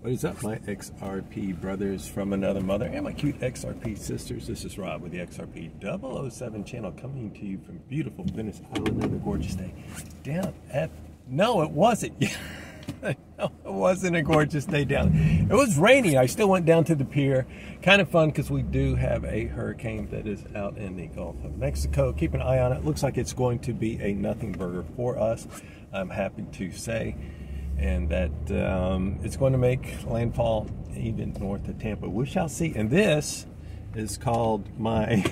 What is up, my XRP brothers from another mother and my cute XRP sisters? This is Rob with the XRP 007 channel coming to you from beautiful Venice Island on a gorgeous day. Down at, no, it wasn't. no, it wasn't a gorgeous day down. It was rainy. I still went down to the pier. Kind of fun because we do have a hurricane that is out in the Gulf of Mexico. Keep an eye on it. Looks like it's going to be a nothing burger for us. I'm happy to say and that um, it's going to make landfall even north of Tampa. We shall see. And this is called my.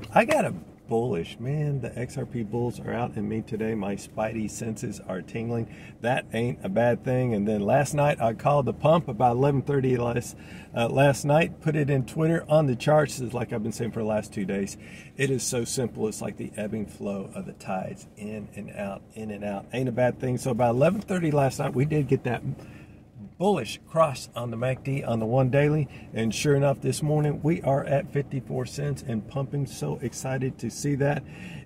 I got a bullish. Man, the XRP bulls are out in me today. My spidey senses are tingling. That ain't a bad thing. And then last night I called the pump about 11:30 last uh, last night. Put it in Twitter on the charts. Is like I've been saying for the last two days. It is so simple. It's like the ebbing flow of the tides, in and out, in and out. Ain't a bad thing. So about 11:30 last night we did get that bullish cross on the MACD on the one daily. And sure enough, this morning we are at 54 cents and pumping. So excited to see that.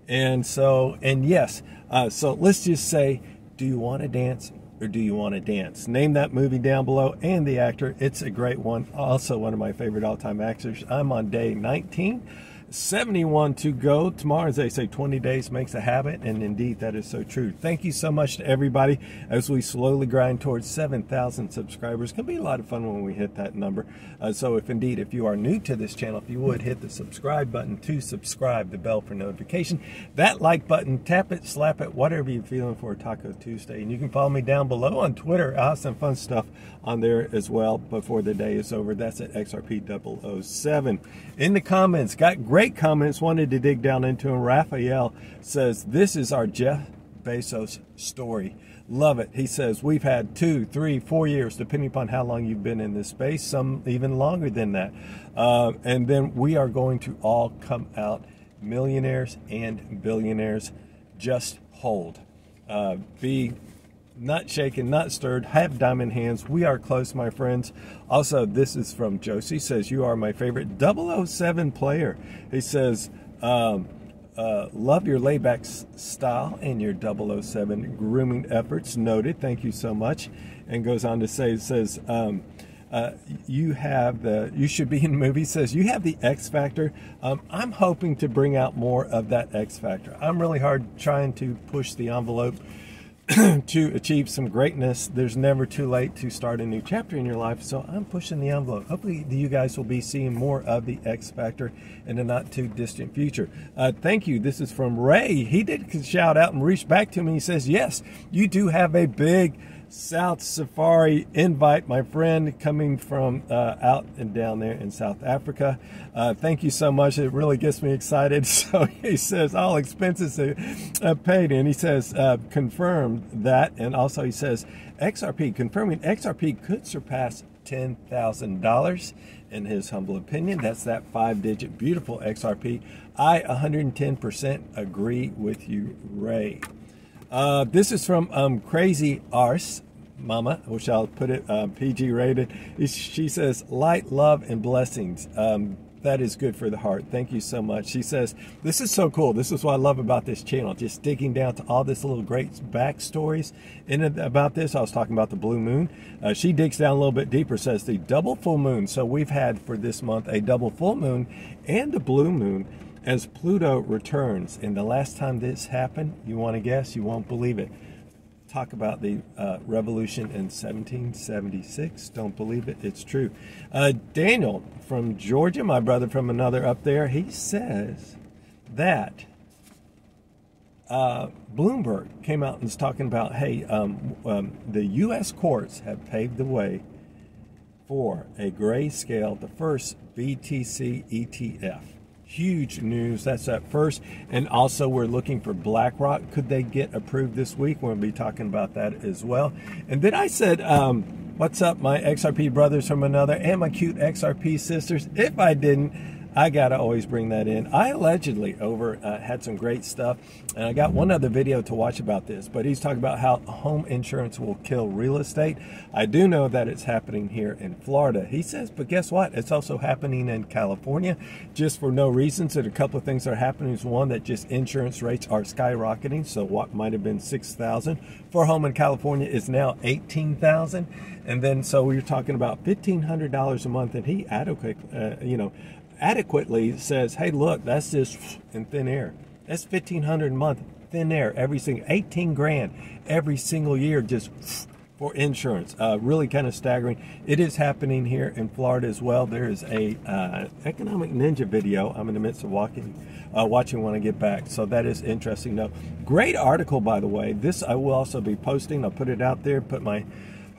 And so, and yes, uh, so let's just say, do you want to dance or do you want to dance? Name that movie down below and the actor. It's a great one. Also, one of my favorite all time actors. I'm on day 19 71 to go. Tomorrow, as they say, 20 days makes a habit, and indeed that is so true. Thank you so much to everybody as we slowly grind towards 7,000 subscribers. Can be a lot of fun when we hit that number. Uh, so, if indeed, if you are new to this channel, if you would hit the subscribe button to subscribe, the bell for notification, that like button, tap it, slap it, whatever you're feeling for Taco Tuesday. And you can follow me down below on Twitter. I have some fun stuff on there as well before the day is over. That's at XRP007. In the comments, got great great comments, wanted to dig down into them. Raphael says, This is our Jeff Bezos story. Love it. He says, We've had two, three, four years, depending upon how long you've been in this space, some even longer than that. Uh, and then we are going to all come out millionaires and billionaires. Just hold. Uh, be not shaken, not stirred, have diamond hands. We are close, my friends. Also, this is from Josie, says, You are my favorite 007 player. He says, um, uh, love your layback style and your 007 grooming efforts. Noted. Thank you so much. And goes on to say, says, um, uh, you have the you should be in the movie says you have the X factor. Um, I'm hoping to bring out more of that X factor. I'm really hard trying to push the envelope to achieve some greatness, there's never too late to start a new chapter in your life. So I'm pushing the envelope. Hopefully, you guys will be seeing more of the X Factor in the not too distant future. Uh, thank you. This is from Ray. He did shout out and reach back to me. He says, Yes, you do have a big South Safari invite, my friend, coming from uh, out and down there in South Africa. Uh, thank you so much. It really gets me excited. So he says all expenses are paid, and he says uh, confirmed that, and also he says XRP confirming XRP could surpass ten thousand dollars. In his humble opinion, that's that five-digit beautiful XRP. I 110% agree with you, Ray. Uh, this is from um, Crazy Arse Mama, which I'll put it uh, PG rated. She says, Light, love, and blessings. Um, that is good for the heart. Thank you so much. She says, This is so cool. This is what I love about this channel. Just digging down to all this little great backstories in about this. I was talking about the blue moon. Uh, she digs down a little bit deeper, says the double full moon. So we've had for this month a double full moon and a blue moon as Pluto returns. And the last time this happened, you want to guess? You won't believe it. Talk about the uh, revolution in 1776. Don't believe it, it's true. Uh, Daniel from Georgia, my brother from another up there, he says that uh, Bloomberg came out and was talking about hey, um, um, the U.S. courts have paved the way for a grayscale, the first BTC ETF huge news. That's at first. And also, we're looking for BlackRock. Could they get approved this week? We'll be talking about that as well. And then I said, um, What's up, my XRP brothers from another and my cute XRP sisters? If I didn't, I gotta always bring that in. I allegedly over uh, had some great stuff, and I got one other video to watch about this. But he's talking about how home insurance will kill real estate. I do know that it's happening here in Florida. He says, but guess what? It's also happening in California, just for no reasons. And a couple of things are happening is one that just insurance rates are skyrocketing. So what might have been six thousand for a home in California is now eighteen thousand. And then so we are talking about fifteen hundred dollars a month, and he adequate, uh, you know adequately says, hey, look, that's just in thin air. That's 1500 a month, thin air, every single, 18 grand every single year just for insurance. Uh, really kind of staggering. It is happening here in Florida as well. There is a uh, economic ninja video. I'm in the midst of walking, uh, watching when I get back. So that is interesting. Now, great article, by the way. This I will also be posting. I'll put it out there, put my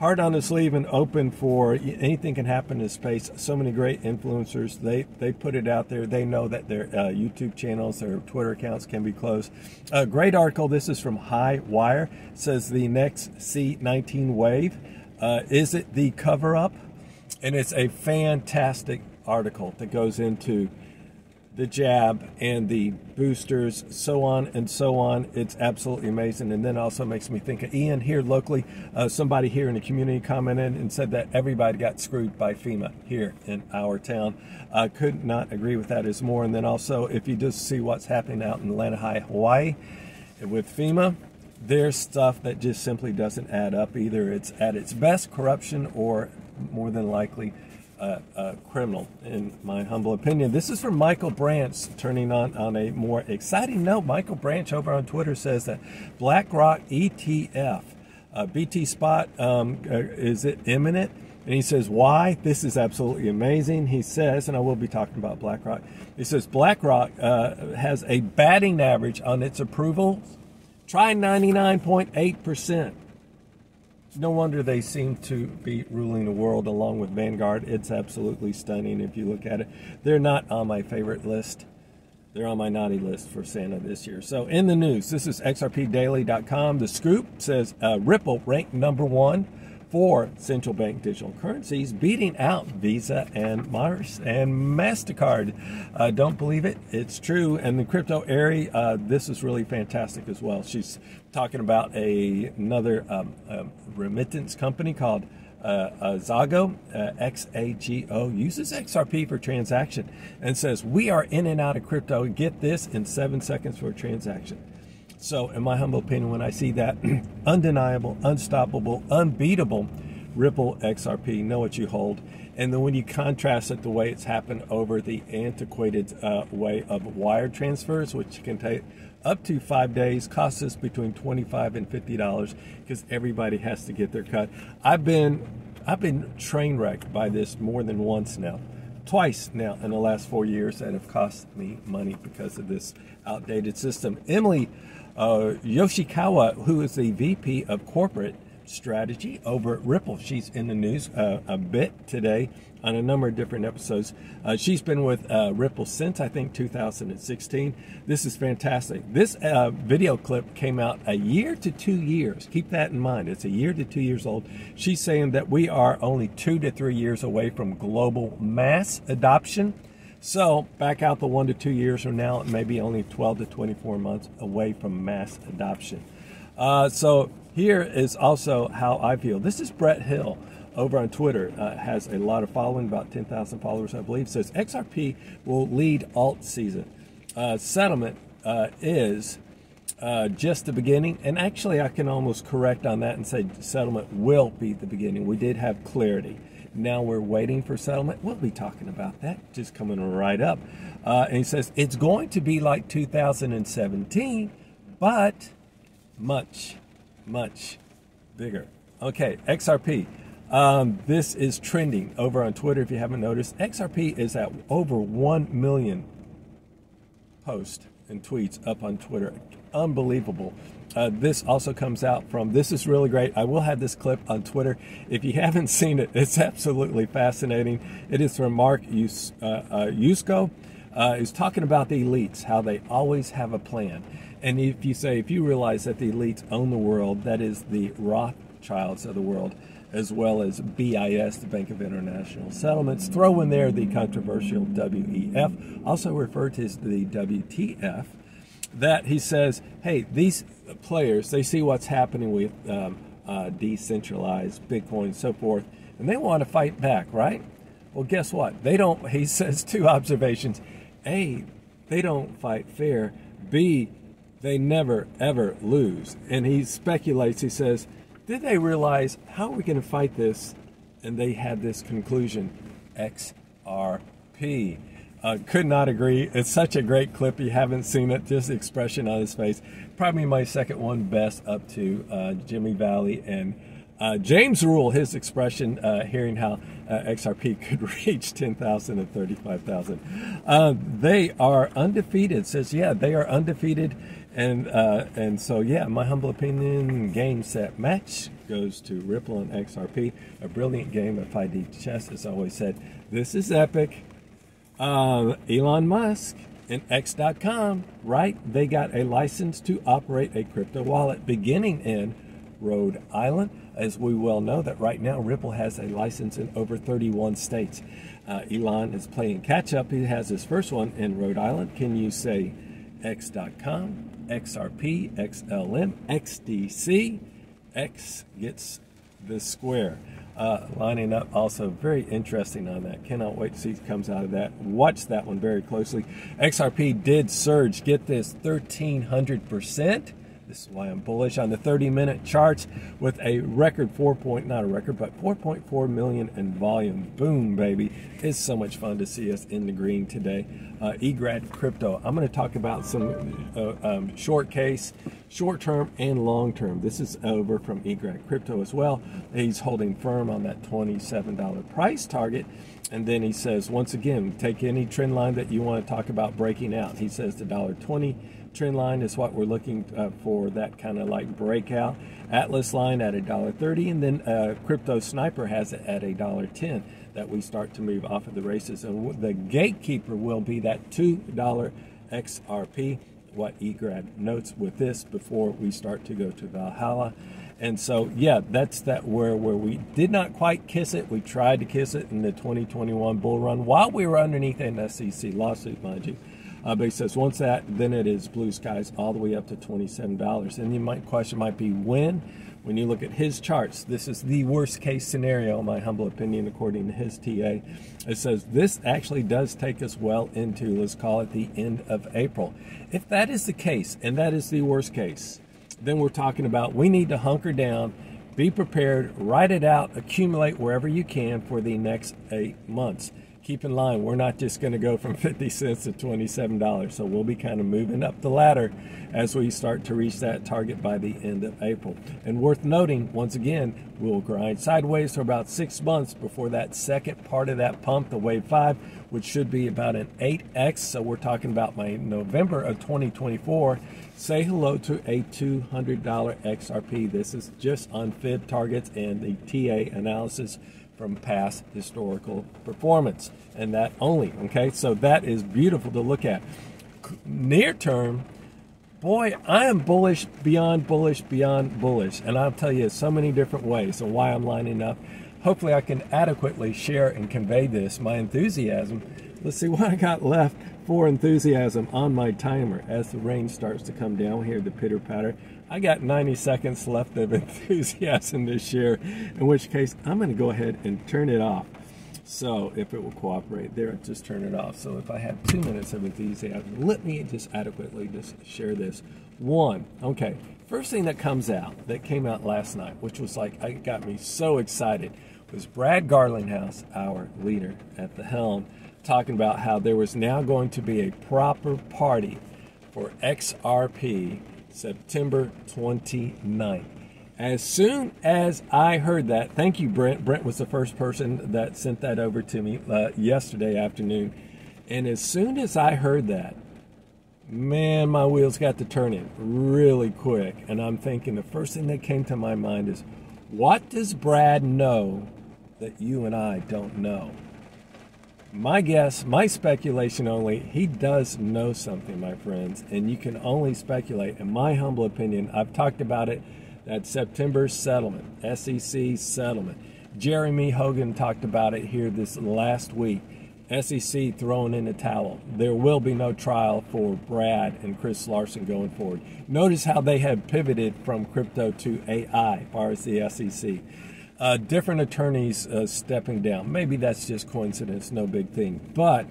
heart on the sleeve and open for anything can happen in space. So many great influencers. They they put it out there. They know that their uh, YouTube channels, their Twitter accounts can be closed. A great article. This is from High Wire. It says the next C19 wave. Uh, is it the cover up? And it's a fantastic article that goes into the jab and the boosters, so on and so on. It's absolutely amazing. And then also makes me think of Ian here locally. Uh, somebody here in the community commented and said that everybody got screwed by FEMA here in our town. I uh, could not agree with that as more. And then also, if you just see what's happening out in Lahaina, Hawaii with FEMA, there's stuff that just simply doesn't add up. Either it's at its best corruption or more than likely a, a, criminal, in my humble opinion. This is from Michael Branch, turning on on a more exciting note. Michael Branch over on Twitter says that BlackRock ETF, uh, BT Spot, um, uh, is it imminent? And he says, why? This is absolutely amazing. He says, and I will be talking about BlackRock. He says, BlackRock uh, has a batting average on its approval. Try 99.8% no wonder they seem to be ruling the world along with Vanguard. It's absolutely stunning if you look at it. They're not on my favorite list. They're on my naughty list for Santa this year. So, in the news, this is XRPDaily.com. The scoop says uh, Ripple ranked number one for central bank digital currencies, beating out Visa and Mars and Mastercard. Uh, don't believe it? It's true. And the crypto area, uh, this is really fantastic as well. She's talking about a another um, um, remittance company called. Uh, uh, Xago, uh, X-A-G-O, uses XRP for transaction and says, we are in and out of crypto. Get this in seven seconds for a transaction. So, in my humble opinion, when I see that undeniable, unstoppable, unbeatable Ripple XRP, know what you hold. And then when you contrast it the way it's happened over the antiquated uh, way of wire transfers, which can take up to five days, costs us between 25 and fifty dollars because everybody has to get their cut. I've been I've been train wrecked by this more than once now twice now in the last four years that have cost me money because of this outdated system. Emily uh, Yoshikawa, who is the VP of Corporate Strategy over at Ripple. She's in the news uh, a bit today on a number of different episodes. Uh, she's been with uh, Ripple since I think 2016. This is fantastic. This uh, video clip came out a year to two years. Keep that in mind. It's a year to two years old. She's saying that we are only two to three years away from global mass adoption so back out the one to two years from now, maybe only 12 to 24 months away from mass adoption. Uh, so here is also how I feel. This is Brett Hill over on Twitter, uh, has a lot of following, about 10,000 followers, I believe. Says XRP will lead alt season. Uh, settlement uh, is uh, just the beginning, and actually, I can almost correct on that and say settlement will be the beginning. We did have clarity. Now we're waiting for settlement. We'll be talking about that just coming right up. Uh, and he says it's going to be like 2017, but much, much bigger. Okay, XRP. Um, this is trending over on Twitter if you haven't noticed. XRP is at over 1 million posts and tweets up on Twitter. Unbelievable. Uh, this also comes out from, this is really great. I will have this clip on Twitter. If you haven't seen it, it's absolutely fascinating. It is from Mark Us, uh, uh, Yusko. Uh, talking about the elites, how they always have a plan. And if you say, if you realize that the elites own the world, that is the Rothschilds of the world, as well as BIS, the Bank of International Settlements. Throw in there the controversial WEF, also referred to as the WTF, that he says, hey, these players, they see what's happening with um, uh, decentralized Bitcoin, and so forth, and they want to fight back, right? Well, guess what? They don't, he says two observations. A, they don't fight fair. B, they never, ever lose. And he speculates, he says, did they realize how are we going to fight this? And they had this conclusion XRP. Uh, could not agree. It's such a great clip. You haven't seen it. Just the expression on his face. Probably my second one best up to uh, Jimmy Vallee and uh, James Rule, his expression, uh, hearing how uh, XRP could reach 10,000 and 35,000. Uh, they are undefeated. Says, yeah, they are undefeated. And and so, yeah, my humble opinion, game, set, match goes to Ripple and XRP. A brilliant game of 5D chess, as I always said. This is epic. Uh, Elon Musk and X.com, right? They got a license to operate a crypto wallet beginning in Rhode Island. As we well know, that right now Ripple has a license in over 31 states. Uh, Elon is playing catch up. He has his first one in Rhode Island. Can you say X.com, XRP, XLM, XDC? X gets the square. Uh, lining up also very interesting on that. Cannot wait to see what comes out of that. Watch that one very closely. XRP did surge. Get this 1300%. This is why I'm bullish on the 30 minute charts with a record 4 point, not a record, but 4.4 million in volume. Boom, baby. It's so much fun to see us in the green today. Uh, EGRAG Crypto. I'm going to talk about some uh, um, short case, short term and long term. This is over from EGRAG Crypto as well. He's holding firm on that $27 price target. And then he says, once again, take any trend line that you want to talk about breaking out. He says the $1.20 trend line is what we're looking uh, for that kind of like breakout. Atlas line at a dollar thirty, and then uh, Crypto Sniper has it at a dollar ten that we start to move off of the races. And the gatekeeper will be that two dollar XRP. What EGRAG notes with this before we start to go to Valhalla. And so, yeah, that's that where where we did not quite kiss it. We tried to kiss it in the 2021 bull run while we were underneath an SEC lawsuit, mind you. Uh, but he says once that, then it is blue skies all the way up to $27. And the might question might be when. When you look at his charts, this is the worst case scenario, in my humble opinion, according to his TA. It says this actually does take us well into, let's call it the end of April. If that is the case, and that is the worst case, then we're talking about we need to hunker down, be prepared, write it out, accumulate wherever you can for the next eight months keep in line, we're not just going to go from 50 cents to $27. So we'll be kind of moving up the ladder as we start to reach that target by the end of April. And worth noting, once again, we'll grind sideways for about six months before that second part of that pump, the wave five, which should be about an 8x. So we're talking about my November of 2024. Say hello to a $200 XRP. This is just on fib targets and the TA analysis from past historical performance, and that only. Okay, so that is beautiful to look at. Near term, boy, I am bullish beyond bullish beyond bullish, and I'll tell you so many different ways and why I'm lining up. Hopefully, I can adequately share and convey this my enthusiasm. Let's see what I got left for enthusiasm on my timer as the rain starts to come down. here the pitter patter. I got 90 seconds left of enthusiasm this year, in which case I'm going to go ahead and turn it off. So if it will cooperate there, just turn it off. So if I have two minutes of enthusiasm, let me just adequately just share this. One, okay, first thing that comes out, that came out last night, which was like, it got me so excited, was Brad Garlinghouse, our leader at the helm, talking about how there was now going to be a proper party for XRP September 29th. As soon as I heard that, thank you, Brent. Brent was the first person that sent that over to me uh, yesterday afternoon. And as soon as I heard that, man, my wheels got to turning really quick. And I'm thinking the first thing that came to my mind is, what does Brad know that you and I don't know? My guess, my speculation only, he does know something, my friends, and you can only speculate. In my humble opinion, I've talked about it that September settlement, SEC settlement. Jeremy Hogan talked about it here this last week. SEC throwing in the towel. There will be no trial for Brad and Chris Larsen going forward. Notice how they have pivoted from crypto to AI, far as the SEC. Uh, different attorneys uh, stepping down. Maybe that's just coincidence, no big thing. But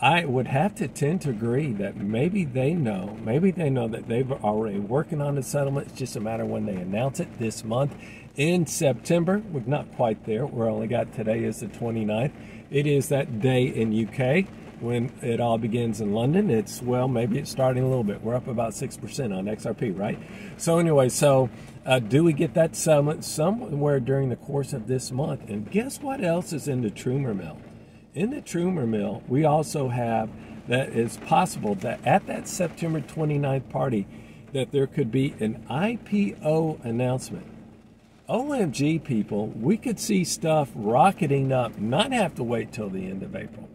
I would have to tend to agree that maybe they know, maybe they know that they've already working on the settlement. It's just a matter when they announce it this month in September. We're not quite there. We're only got today is the 29th. It is that day in UK when it all begins in London. It's, well, maybe it's starting a little bit. We're up about 6% on XRP, right? So, anyway, so uh, do we get that settlement somewhere during the course of this month? And guess what else is in the Trumor Mill? In the Trumor Mill, we also have that it's possible that at that September 29th party, that there could be an IPO announcement OMG, people, we could see stuff rocketing up, not have to wait till the end of April.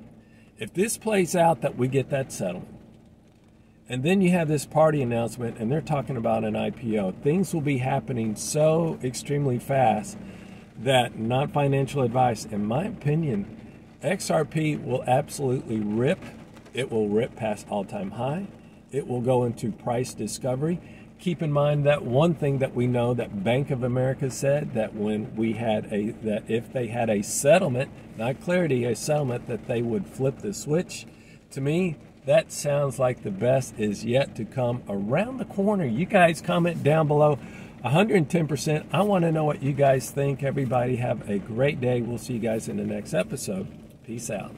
If this plays out that we get that settlement, and then you have this party announcement and they're talking about an IPO, things will be happening so extremely fast that not financial advice, in my opinion, XRP will absolutely rip. It will rip past all time high. It will go into price discovery keep in mind that one thing that we know that Bank of America said that when we had a that if they had a settlement, not clarity, a settlement that they would flip the switch. To me, that sounds like the best is yet to come around the corner. You guys comment down below. 110%. I want to know what you guys think. Everybody have a great day. We'll see you guys in the next episode. Peace out.